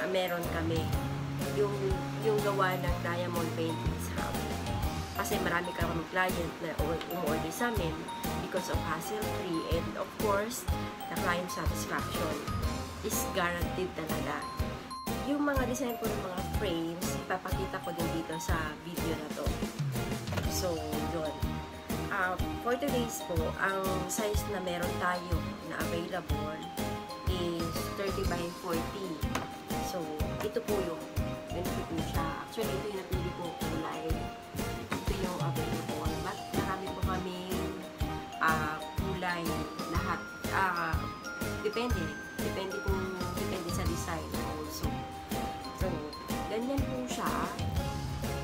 uh, meron kami. Yung, yung gawa ng Diamond Paintings Hub. Kasi marami kami client na umorder sa amin because of hassle-free and of course, the client satisfaction is guaranteed talaga yung mga design po ng mga frames, ipapakita ko din dito sa video na to. So, yun. Uh, for today's po, ang size na meron tayo na available is 30 by 40. So, ito po yung ganito po siya. Actually, ito yung napili ko kulay. Ito yung available. But marami po kami uh, kulay lahat. Uh, depende. Depende kung depende sa design also. So, ganyan po siya.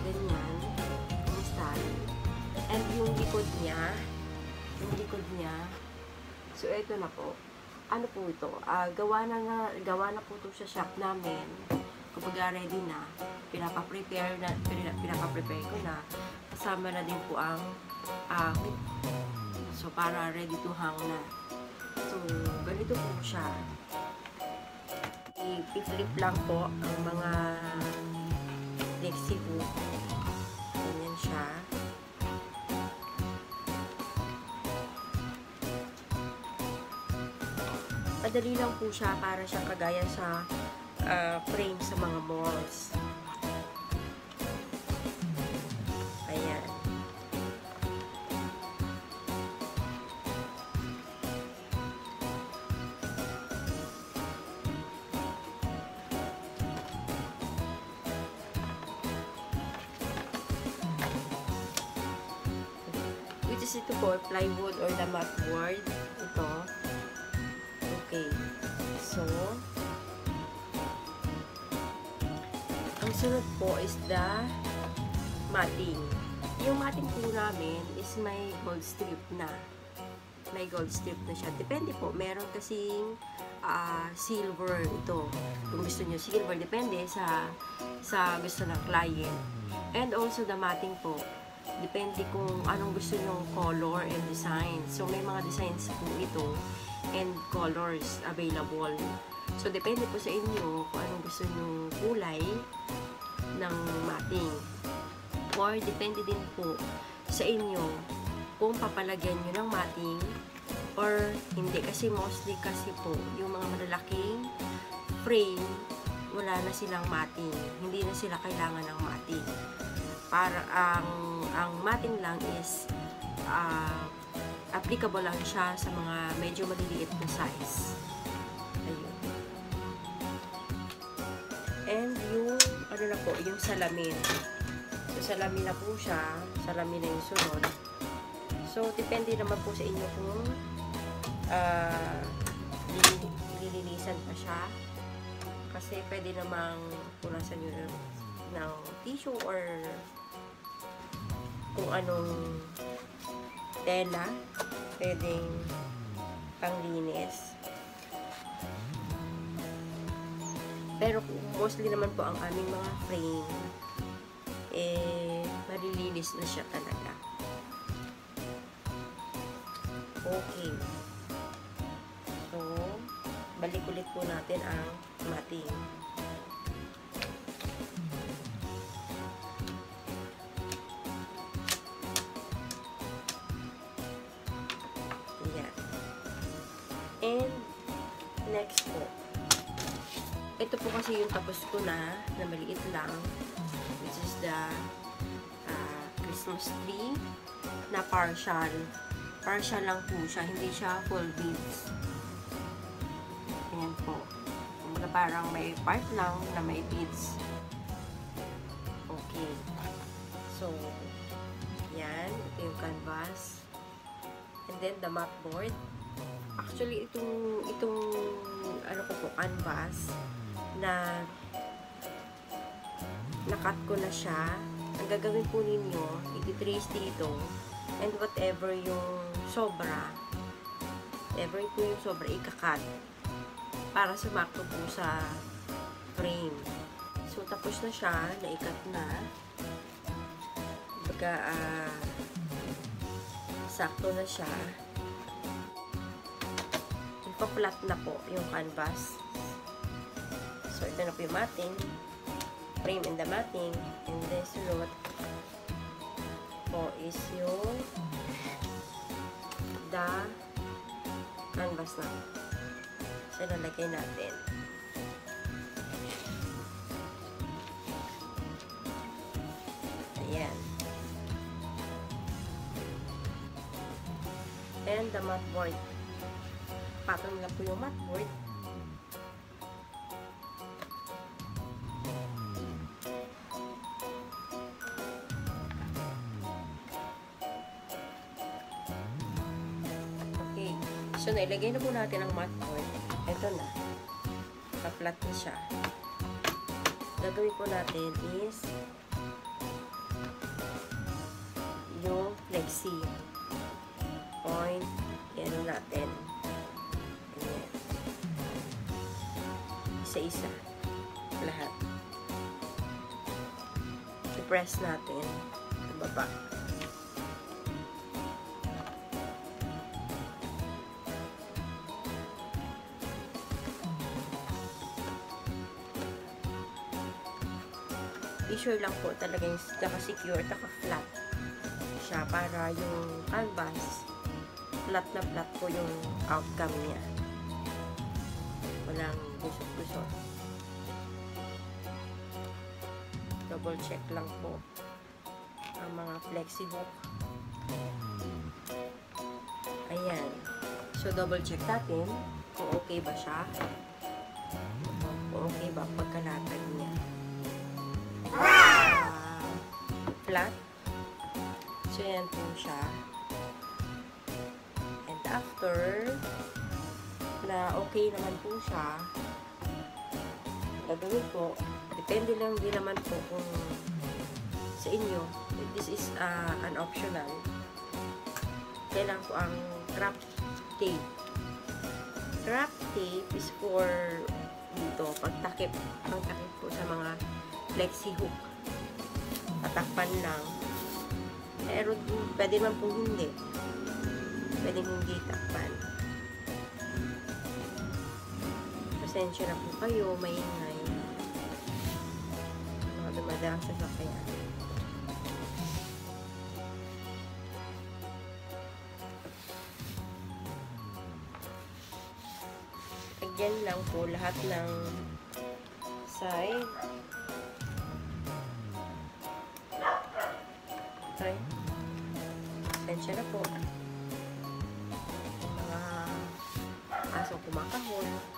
Ganyan. Yung style. And yung likod niya, yung likod niya, so ito na po. Ano po ito? Uh, gawa, na na, gawa na po ito sa shop namin. Kapag ready na, pinapa-prepare na, pinapa-prepare ko na. Kasama na din po ang uh, hook. So, para ready to hang na. So, ganito po siya i-flip lang po ang mga Dixie boot. Madali lang po siya para siya kagaya sa uh, frame sa mga malls. Ayan. which is ito po, plywood or the board. Okay. So, ang sunod po is the matting. Yung matting po namin is may gold strip na. May gold strip na siya. Depende po. Meron kasing uh, silver ito. Kung gusto nyo silver, depende sa sa gusto ng client. And also the matting po depende kung anong gusto nyong color and design. So, may mga designs po ito and colors available. So, depende po sa inyo kung anong gusto nyong kulay ng matting. Or, depende din po sa inyo kung papalagyan nyo ng matting or hindi. Kasi mostly kasi po, yung mga malalaking frame, wala na silang matting. Hindi na sila kailangan ng matting para ang ang matin lang is uh, applicable lang siya sa mga medyo maliliit na size. Ayun. And yung ano na po, yung salamin. So salamin na po siya, salamin na yung sunod. So depende naman po sa inyo kung uh, lilinisan pa siya. Kasi pwede namang punasan nyo ng tissue or kung anong tela pwedeng panglinis. Pero mostly naman po ang aming mga frame eh malilinis na siya talaga. Okay. So, balik ulit po natin ang mat And, next po. Ito po kasi yung tapos ko na, na maliit lang. Which is the uh, Christmas tree na partial. Partial lang po siya, hindi siya full beads. Ayan po. Kumbaga parang may part lang na may beads. Okay. So, yan. Yung canvas. And then, the mat board. Actually, itong, itong, ano ko po, canvas, na nakat ko na siya. Ang gagawin po ninyo, iti-trace dito, and whatever yung sobra, whatever po yung sobra, ikakat para sumakto po sa frame. So, tapos na siya, naikat na. Baga, ah, sakto na siya. Ipa-flat na po yung canvas. So, ito na po yung matting. Frame and the matting. And then, sunod po is yung the canvas na. So, nalagay natin. Ayan. And the mat board. Patong na po yung mat board. Okay. So, nailagay na po natin ang mat board. Ito na. Naka-flat na siya. Gagawin po natin is yung flexi point. Isa-isa. Lahat. I-press natin. Baba. i-sure lang po talaga yung naka-secure at naka-flat siya para yung canvas flat na flat po yung outcome niya walang gusot-gusot double check lang po ang mga flexi hook ayan. So double check natin kung okay ba siya. Kung okay ba pagkalatag niya. Uh, flat. So, yan po siya. And after, na okay naman po siya, gagawin ko, depende lang din naman po kung sa inyo, this is uh, an optional. Kailangan ko ang craft tape. Craft tape is for dito, pagtakip, pagtakip po sa mga flexi hook. Tatakpan lang. Pero pwede man po hindi. Pwede hindi takpan. Pasensya na po kayo, maingay. Mga dumadaan sa sakyan. Lagyan lang po lahat ng side Ay. Pensya na po. Mga aso kumakahon.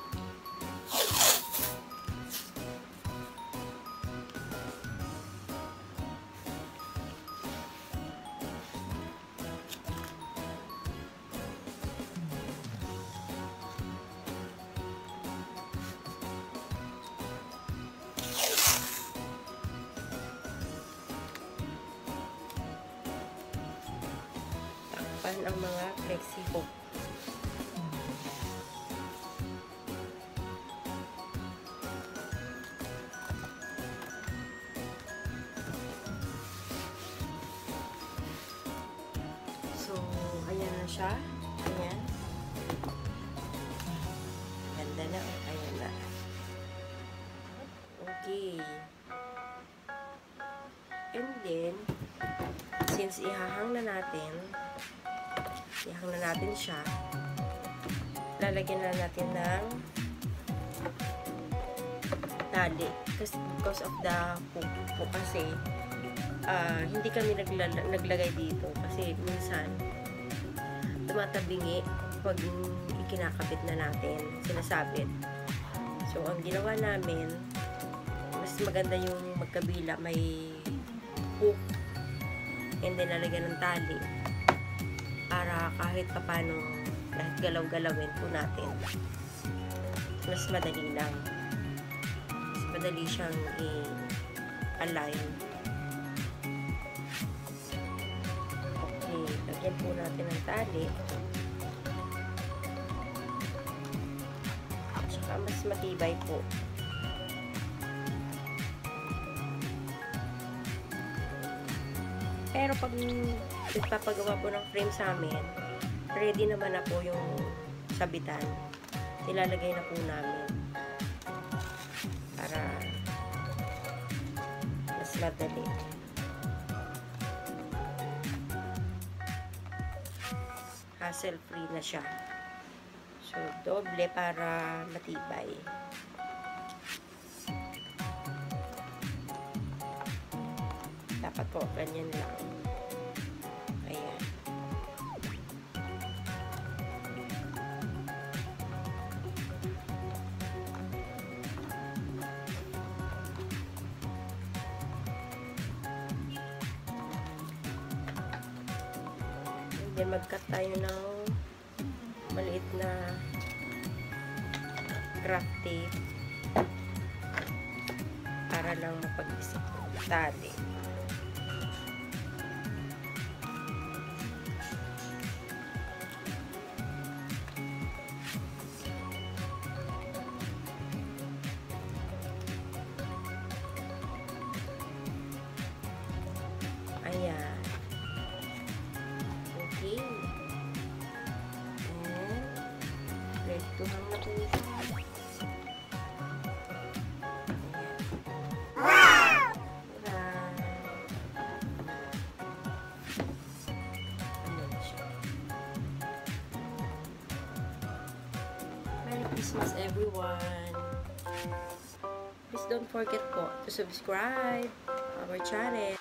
Takpan ang mga flexi hook. So, ayan na siya. Ayan. Ganda na. Ayan na. Okay. And then, since ihahang ihahang na natin siya, lalagyan na natin ng tali. Kasi because of the hook po kasi, ah, hindi kami nagla naglagay dito. Kasi minsan, tumatabingi pag ikinakabit na natin, sinasabit. So, ang ginawa namin, mas maganda yung magkabila, may hook, and then lalagyan ng tali para kahit papano kahit galaw-galawin po natin. Mas madali lang. Mas madali siyang i-align. Okay, lagyan po natin ng tali. Tsaka mas matibay po Pero pag nagpapagawa po ng frame sa amin, ready naman na po yung sabitan. Nilalagay na po namin. Para mas madali. Hassle free na siya. So, doble para matibay. Dapat po ganyan lang. Ayan. Then mag-cut tayo ng maliit na craft tape para lang mapag-isip. Tali Christmas everyone! Please don't forget po to subscribe our channel.